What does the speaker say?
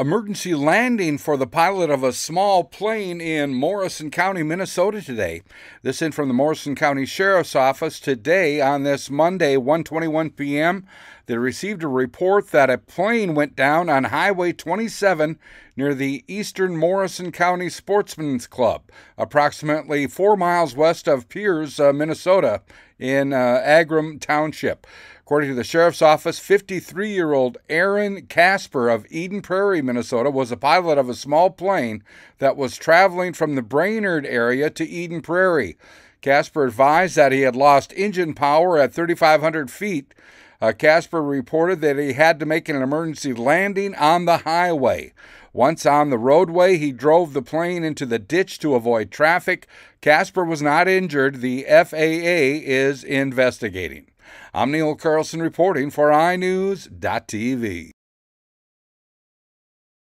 emergency landing for the pilot of a small plane in Morrison County, Minnesota today. This in from the Morrison County Sheriff's Office today on this Monday, 1:21 p.m. They received a report that a plane went down on Highway 27 near the Eastern Morrison County Sportsman's Club, approximately 4 miles west of Pierz, uh, Minnesota in uh, Agram Township. According to the sheriff's office, 53 year old Aaron Casper of Eden Prairie, Minnesota, was a pilot of a small plane that was traveling from the Brainerd area to Eden Prairie. Casper advised that he had lost engine power at 3,500 feet. Uh, Casper reported that he had to make an emergency landing on the highway. Once on the roadway, he drove the plane into the ditch to avoid traffic. Casper was not injured. The FAA is investigating. I'm Neil Carlson reporting for iNewZ.TV.